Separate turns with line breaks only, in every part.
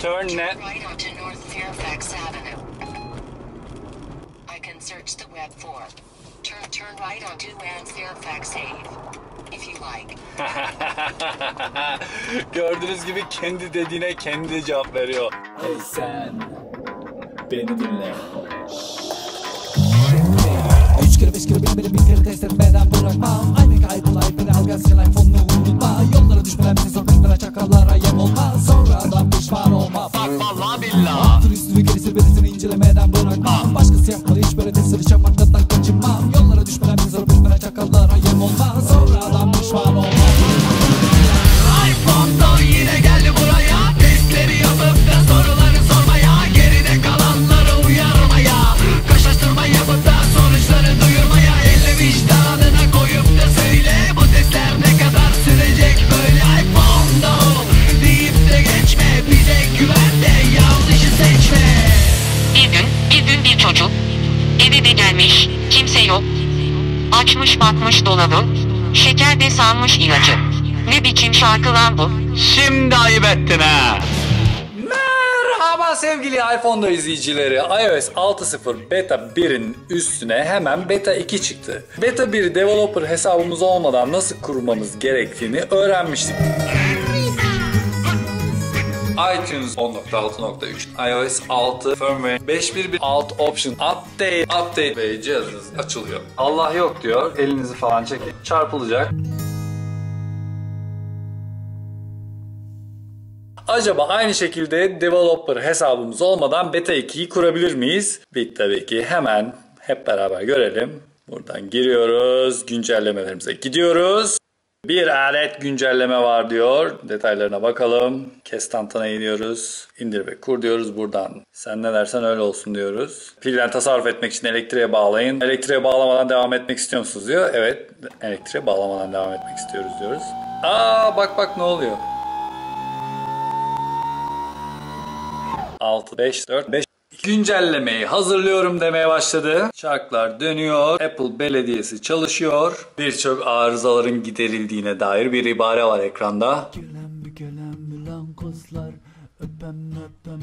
Turn net.
Right onto North Fairfax Avenue. I can search the web for. Turn turn right onto Ann Fairfax Ave. If you like.
Gördüğünüz gibi kendi dediğine kendi cevap veriyor.
Hey sen beni dinle.
Üç beş kere bin biri kere test etmeden bırakmam Aynı kaygılar beni al gaz yalan fonunu unutma. Yollara düşmeden bizi zor bekmene çakallara yem olma. Sonradan pişman olma. Bak vallahi billah Turistini gerisi verisini incelemeden bırakmam Başkası yapmadı hiç böyle tesiri çamaklardan
Açmış bakmış dolabı. Şeker de sanmış ilacı. Ne biçim şarkı lan bu?
Şimdi ayıp ettin ha. Merhaba sevgili iPhone'da izleyicileri. iOS 6.0 Beta 1'in üstüne hemen Beta 2 çıktı. Beta 1 developer hesabımız olmadan nasıl kurmamız gerektiğini öğrenmiştik. iTunes 10.6.3 iOS 6 firmware 5.1.1 alt option update update ve cihazınız açılıyor. Allah yok diyor. Elinizi falan çekin. Çarpılacak. Acaba aynı şekilde developer hesabımız olmadan beta 2'yi kurabilir miyiz? Bir tabii ki hemen hep beraber görelim. Buradan giriyoruz. Güncellemelerimize gidiyoruz. Bir adet güncelleme var diyor. Detaylarına bakalım. Kestantana iniyoruz. İndir ve kur diyoruz buradan. Sen ne dersen öyle olsun diyoruz. Pilden tasarruf etmek için elektriğe bağlayın. Elektriğe bağlamadan devam etmek istiyor musunuz diyor. Evet elektriğe bağlamadan devam etmek istiyoruz diyoruz. Aa bak bak ne oluyor. 6, 5, 4, 5. Güncellemeyi hazırlıyorum demeye başladı. Çarklar dönüyor. Apple Belediyesi çalışıyor. Birçok arızaların giderildiğine dair bir ibare var ekranda.
Gelen gelen lan kızlar Öpem öpem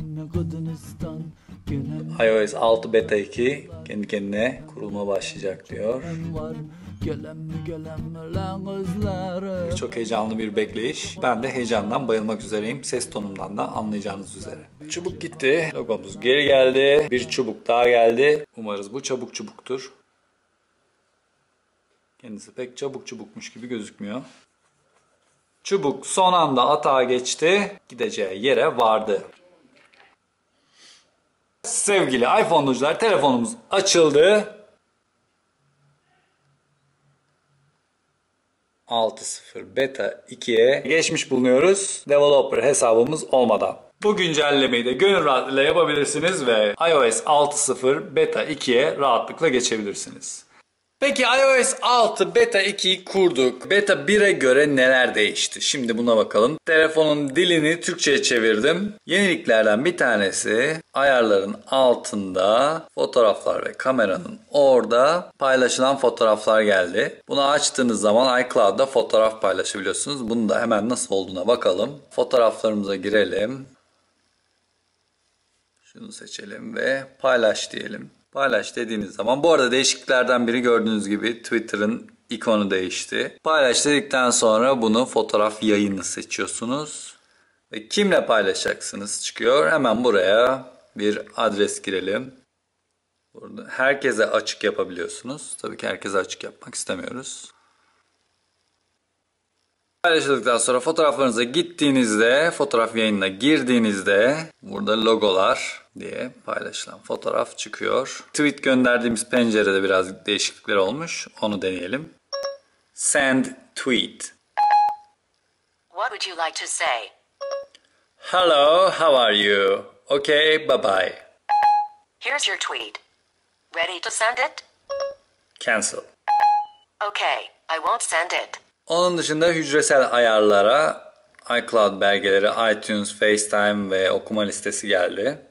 Gelen
iOS 6 Beta 2 kendi kendine kurulma başlayacak diyor. Çok heyecanlı bir bekleyiş. Ben de heyecandan bayılmak üzereyim. Ses tonumdan da anlayacağınız üzere. Çubuk gitti. Logomuz geri geldi. Bir çubuk daha geldi. Umarız bu çabuk çubuktur. Kendisi pek çabuk çubukmuş gibi gözükmüyor. Çubuk son anda atağa geçti. Gideceği yere vardı. Sevgili iPhone'lucular telefonumuz açıldı. 6.0 Beta 2'ye geçmiş bulunuyoruz. Developer hesabımız olmadan. Bu güncellemeyi de gönül rahatlığıyla yapabilirsiniz ve iOS 6.0 Beta 2'ye rahatlıkla geçebilirsiniz. Peki iOS 6 Beta 2'yi kurduk. Beta 1'e göre neler değişti? Şimdi buna bakalım. Telefonun dilini Türkçe'ye çevirdim. Yeniliklerden bir tanesi ayarların altında fotoğraflar ve kameranın orada paylaşılan fotoğraflar geldi. Bunu açtığınız zaman iCloud'da fotoğraf paylaşabiliyorsunuz. Bunu da hemen nasıl olduğuna bakalım. Fotoğraflarımıza girelim. Şunu seçelim ve paylaş diyelim. Paylaş dediğiniz zaman bu arada değişikliklerden biri gördüğünüz gibi Twitter'ın ikonu değişti. Paylaş dedikten sonra bunu fotoğraf yayını seçiyorsunuz. Ve kimle paylaşacaksınız çıkıyor. Hemen buraya bir adres girelim. Burada herkese açık yapabiliyorsunuz. Tabii ki herkese açık yapmak istemiyoruz. Paylaşıldıktan sonra fotoğraflarınıza gittiğinizde, fotoğraf yayınına girdiğinizde burada logolar diye paylaşılan fotoğraf çıkıyor. Tweet gönderdiğimiz pencerede biraz değişiklikler olmuş. Onu deneyelim. Send tweet.
What would you like to say?
Hello, how are you? Okay, bye bye.
Here's your tweet. Ready to send it?
Cancel.
Okay, I won't send it.
Onun dışında hücresel ayarlara iCloud belgeleri, iTunes, FaceTime ve okuma listesi geldi.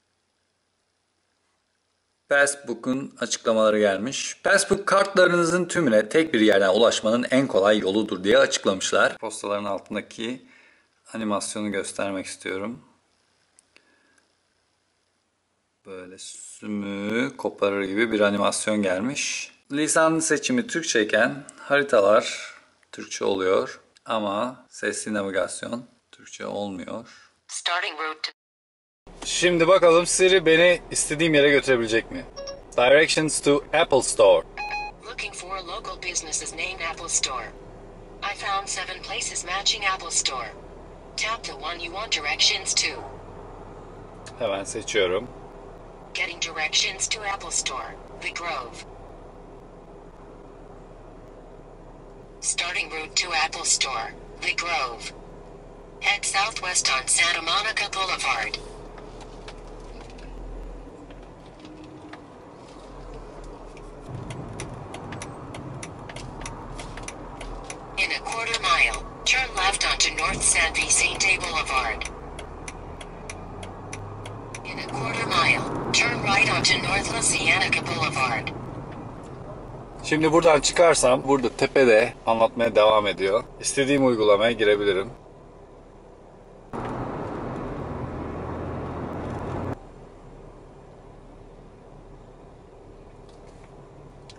Passbook'un açıklamaları gelmiş. Passbook kartlarınızın tümüne tek bir yerden ulaşmanın en kolay yoludur diye açıklamışlar. Postaların altındaki animasyonu göstermek istiyorum. Böyle sümüğü koparır gibi bir animasyon gelmiş. Lisan seçimi Türkçeyken haritalar Türkçe oluyor ama sesli navigasyon Türkçe olmuyor.
Starting route to
Şimdi bakalım Siri beni istediğim yere götürebilecek mi? Directions to Apple Store.
looking for a local business's named Apple Store. I found seven places matching Apple Store. Tap the one you want directions to.
Hemen seçiyorum.
Getting directions to Apple Store, The Grove. Starting route to Apple Store, The Grove. Head southwest on Santa Monica Boulevard. In a quarter mile, turn left onto North San Vicente Boulevard. In a quarter mile, turn right onto North La Cienega Boulevard.
Şimdi buradan çıkarsam burada tepede anlatmaya devam ediyor. İstediğim uygulamaya girebilirim.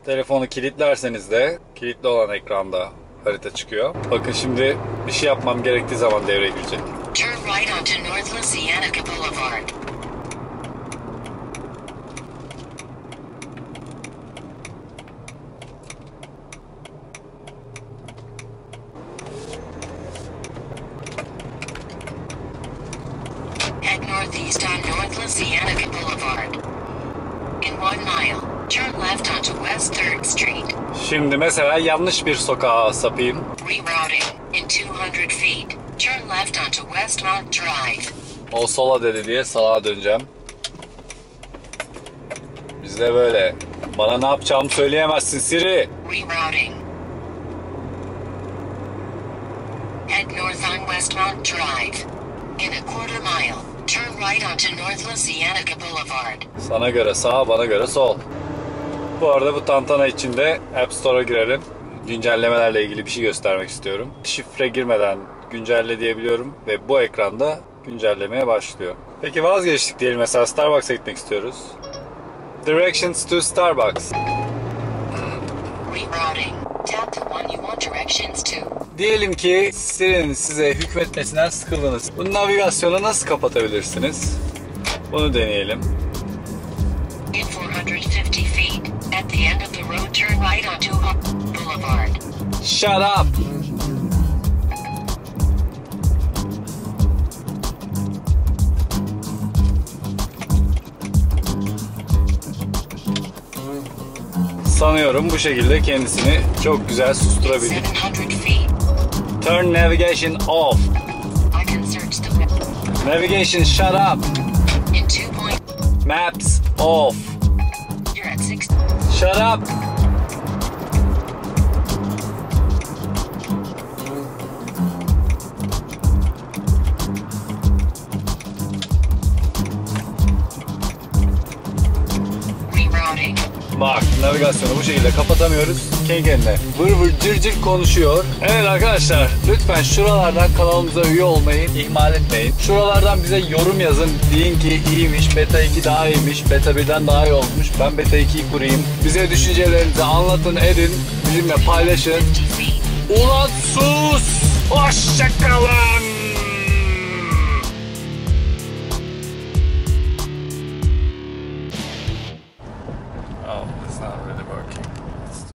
Telefonu kilitlerseniz de kilitli olan ekranda harita çıkıyor. Bakın şimdi bir şey yapmam gerektiği zaman devreye girecek.
Turn right onto North Cienega Boulevard. Northeast on North Cienega Boulevard. In one mile, turn left onto West 3rd Street.
Şimdi mesela yanlış bir sokağa sapayım.
Rerouting. In 200 feet, turn left onto Westmont Drive.
O sola dedi diye sağa döneceğim. Bizde böyle. Bana ne yapacağımı söyleyemezsin Siri.
Rerouting. Head north on Westmont Drive. In a quarter mile, turn right onto North Cienega Boulevard.
Sana göre sağ, bana göre sol. Bu arada bu tantana içinde App Store'a girelim. Güncellemelerle ilgili bir şey göstermek istiyorum. Şifre girmeden güncelle diyebiliyorum ve bu ekranda güncellemeye başlıyor. Peki vazgeçtik diyelim mesela Starbucks'a gitmek istiyoruz. Directions to Starbucks.
Rerouting. Tap the one you want directions to.
Diyelim ki Siri'nin size hükmetmesinden sıkıldınız. Bu navigasyonu nasıl kapatabilirsiniz? Bunu deneyelim.
In 450 feet, at the end of the road, turn right onto Boulevard.
Shut up! Sanıyorum bu şekilde kendisini çok güzel susturabildik.
700 feet,
Turn navigation off. Navigation shut up. Maps off. Shut up. Bak navigasyonu bu şekilde kapatamıyoruz. Kendi kendine vır vır cır cır konuşuyor. Evet arkadaşlar lütfen şuralardan kanalımıza üye olmayı ihmal etmeyin. Şuralardan bize yorum yazın. Deyin ki iyiymiş, Beta 2 daha iyiymiş, Beta 1'den daha iyi olmuş. Ben Beta 2'yi kurayım. Bize düşüncelerinizi anlatın, edin. Bizimle paylaşın.
50 feet.
Ulan sus! Hoşçakalın!